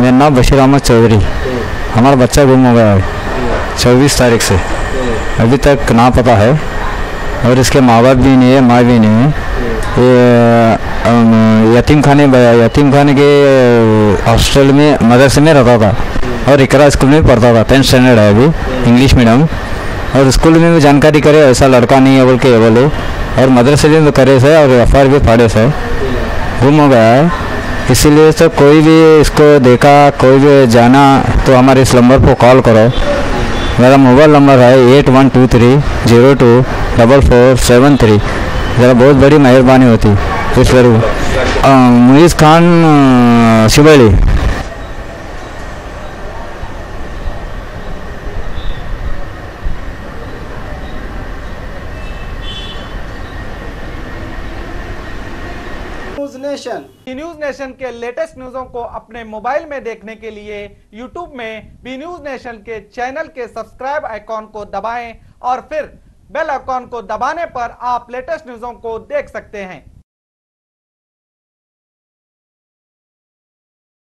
मेरा नाम बशीर अहमद चौधरी। हमारा बच्चा गुम हो गया है। चौबीस तारीख से। अभी तक ना पता है। और इसके माँ बाप भी नहीं है, माँ भी नहीं है। ये यतीम खाने यतीम खाने के हॉस्टल में मदरसे में रहता था। और इकरा स्कूल में पढ़ता था। टेंथ स्टैंडर्ड है अभी, इंग्लिश मीडियम। और स्कूल में भी जानकारी करे, ऐसा लड़का नहीं है बोल के बोले। और मदरसे में भी करे से और एफ़ भी फाड़े से। गुम हो गया है। इसीलिए सर, कोई भी इसको देखा, कोई भी जाना तो हमारे इस नंबर पर कॉल करो। मेरा मोबाइल नंबर है eight one two three zero two double four seven three ज़रा बहुत बड़ी मेहरबानी होती। पर Muiz Khan Shibli nation B news nation के लेटेस्ट न्यूजों को अपने मोबाइल में देखने के लिए यूट्यूब में बी न्यूज़ नेशन के चैनल के सब्सक्राइब आइकॉन को दबाएँ और फिर बेल आइकॉन को दबाने पर आप लेटेस्ट न्यूजों को देख सकते हैं।